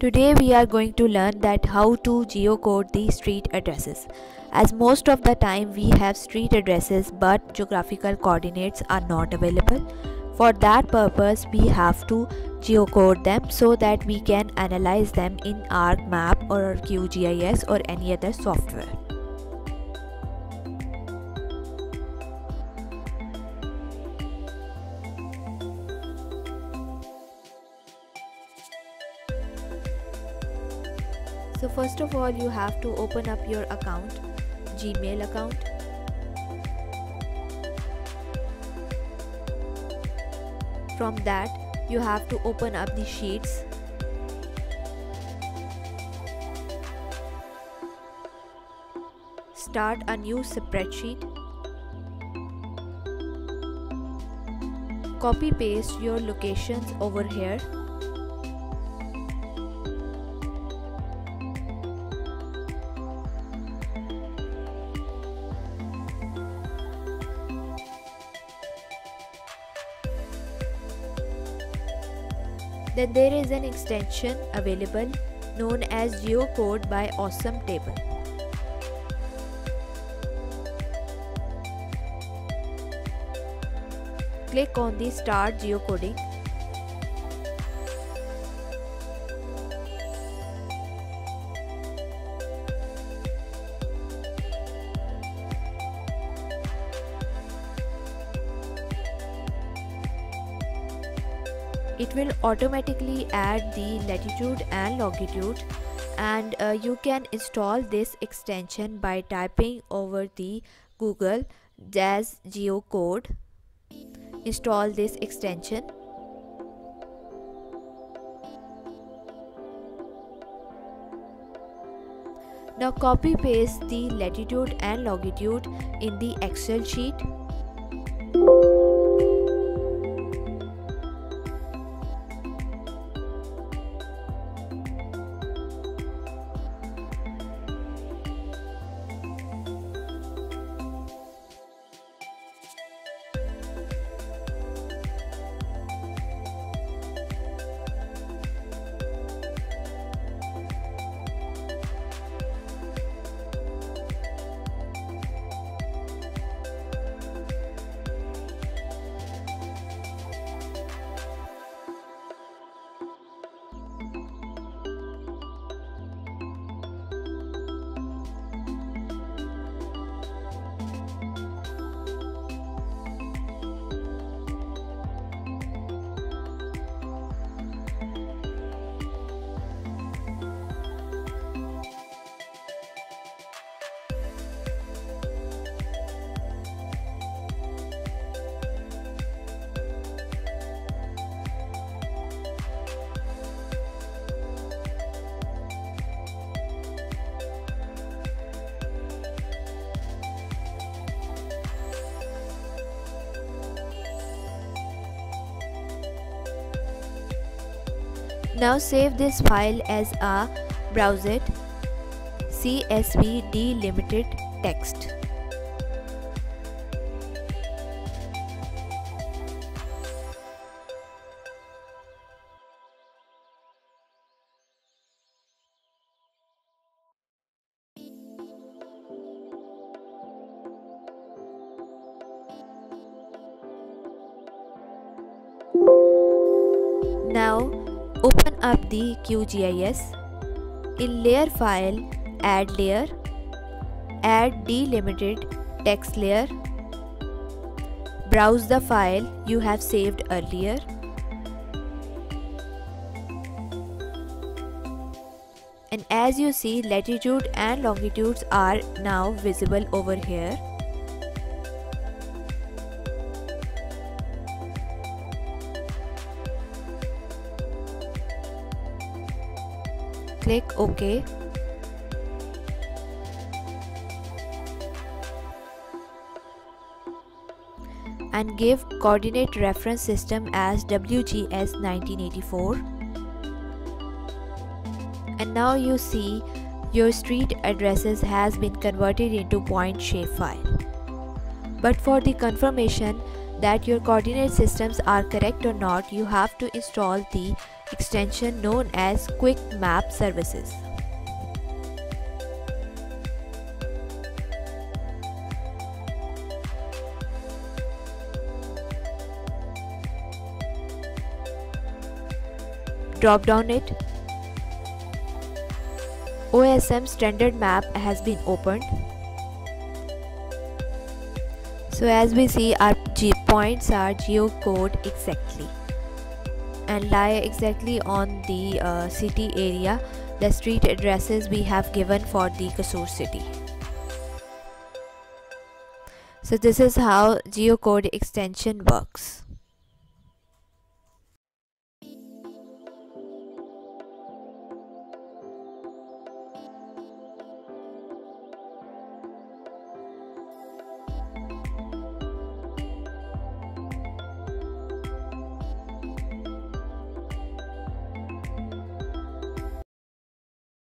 Today we are going to learn that how to geocode the street addresses. As most of the time we have street addresses but geographical coordinates are not available. For that purpose we have to geocode them so that we can analyze them in ArcMap or QGIS or any other software. So first of all you have to open up your account gmail account. From that you have to open up the sheets. Start a new spreadsheet. Copy paste your locations over here Then there is an extension available known as Geocode by Awesome Table. Click on the Start Geocoding it will automatically add the latitude and longitude and uh, you can install this extension by typing over the google DAS geocode. Install this extension. Now copy paste the latitude and longitude in the excel sheet Now save this file as a browser CSV delimited text. Open up the QGIS. In layer file, add layer, add delimited text layer, browse the file you have saved earlier. And as you see latitude and longitudes are now visible over here. Click OK. and give coordinate reference system as WGS 1984 and now you see your street addresses has been converted into point shapefile but for the confirmation that your coordinate systems are correct or not you have to install the extension known as Quick Map Services. Drop down it. OSM standard map has been opened. So as we see our G points are geocode exactly and lie exactly on the uh, city area the street addresses we have given for the Kasur city. So this is how geocode extension works.